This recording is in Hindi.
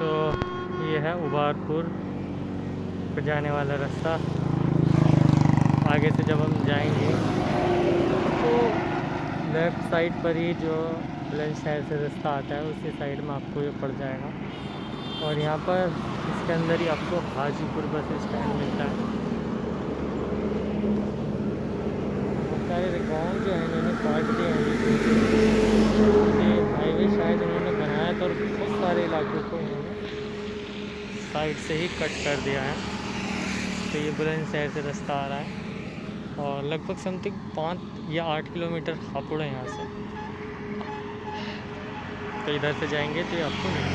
तो ये है उबारपुर पर जाने वाला रास्ता। आगे से जब हम जाएँगे तो लेफ़्ट साइड पर ही जो बुलंद शहर से रास्ता आता है, उसी साइड में आपको ये पड़ जाएगा। और यहाँ पर इसके अंदर ही आपको हाजीपुर बस स्टैंड मिलता है। सारे गाँव जो है, इन्होंने काट दिए हैं। सारे इलाकों को इन्होंने साइड से ही कट कर दिया है। तो ये बुलंदशहर से रास्ता आ रहा है और लगभग समथिंग पाँच या आठ किलोमीटर हापुड़ है यहाँ से। तो इधर से जाएँगे तो ये आपको नहीं